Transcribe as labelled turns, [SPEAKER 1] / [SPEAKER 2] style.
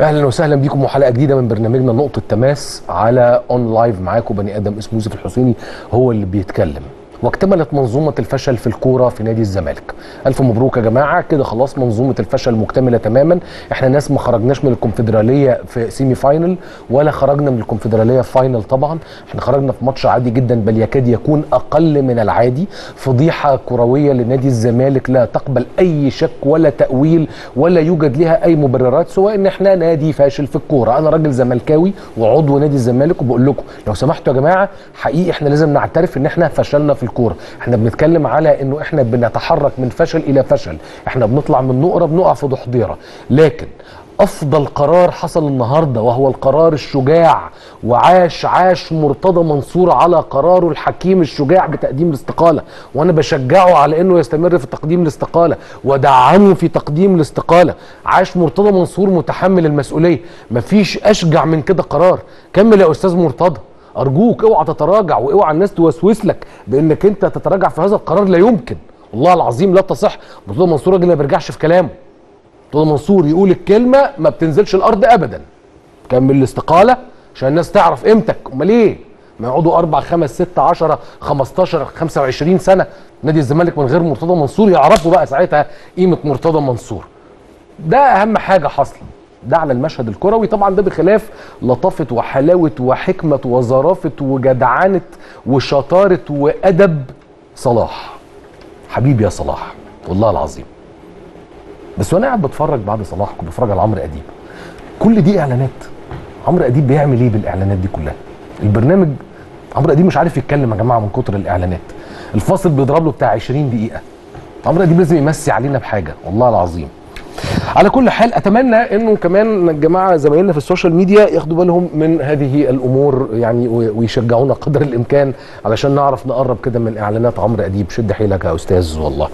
[SPEAKER 1] أهلا وسهلا بيكم وحلقة جديدة من برنامجنا نقطة تماس على اون لايف معاكم بني آدم اسمه يوسف الحسيني هو اللي بيتكلم. واكتملت منظومة الفشل في الكورة في نادي الزمالك. ألف مبروك يا جماعة. كده خلاص منظومة الفشل مكتملة تماما. إحنا ناس ما خرجناش من الكونفدرالية في semi final ولا خرجنا من الكونفدرالية في final طبعا. إحنا خرجنا في ماتش عادي جدا بل يكاد يكون أقل من العادي. فضيحة كروية لنادي الزمالك لا تقبل أي شك ولا تأويل ولا يوجد لها أي مبررات سواء إن إحنا نادي فاشل في الكورة. أنا راجل زملكاوي وعضو نادي الزمالك وبقول لكم لو سمحتوا يا جماعة حقيقي إحنا لازم نعترف إن إحنا فشلنا في الكوره إحنا بنتكلم على إنه إحنا بنتحرك من فشل إلى فشل. إحنا بنطلع من نقرة بنقع في ضحضيرة. لكن أفضل قرار حصل النهارده وهو القرار الشجاع وعاش عاش مرتضى منصور على قراره الحكيم الشجاع بتقديم الاستقالة. وأنا بشجعه على إنه يستمر في تقديم الاستقالة. ودعمه في تقديم الاستقالة. عاش مرتضى منصور متحمل المسؤولية. مفيش أشجع من كده قرار. كمل يا أستاذ مرتضى. أرجوك اوعى تتراجع واوعى الناس توسوس لك بأنك أنت تتراجع في هذا القرار لا يمكن. والله العظيم لا تصح. مرتضى منصور راجل ما بيرجعش في كلامه. مرتضى منصور يقول الكلمة ما بتنزلش الأرض ابدا. كمل الاستقالة عشان الناس تعرف قيمتك. أمال إيه؟ ما يقعدوا أربع خمس ست 10 15 25 سنة. نادي الزمالك من غير مرتضى منصور يعرفوا بقى ساعتها قيمة مرتضى منصور. ده أهم حاجة حصل ده على المشهد الكروي. طبعا ده بخلاف لطافة وحلاوة وحكمة وظرافة وجدعنة وشطارة وأدب صلاح. حبيبي يا صلاح والله العظيم. بس وأنا قاعد بتفرج بعد صلاح كنت بتفرج على عمرو أديب. كل دي إعلانات. عمرو أديب بيعمل إيه بالإعلانات دي كلها؟ البرنامج عمرو أديب مش عارف يتكلم يا جماعة من كتر الإعلانات. الفاصل بيضرب له بتاع 20 دقيقة. عمرو أديب لازم يمسي علينا بحاجة والله العظيم. على كل حال أتمنى إنه كمان الجماعة زمايلنا في ال social media ياخدوا بالهم من هذه الأمور يعني ويشجعونا قدر الإمكان علشان نعرف نقرب كده من إعلانات عمرو أديب. شد حيلك يا أستاذ والله.